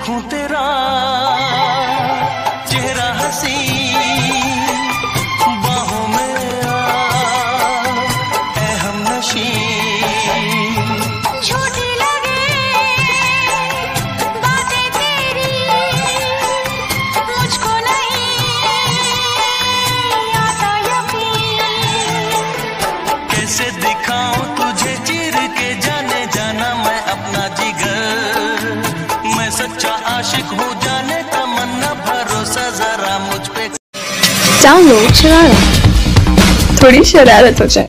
देखूँ तेरा चेहरा हसी बाहों में आ हम नशी। छोटी लगे बातें तेरी मुझको नहीं आता यकीन। कैसे दिखाऊँ आशिक हो जाने तमन्ना भरोसा जरा मुझ पे। डाउनलोड शरारत थोड़ी शरारत हो जाए।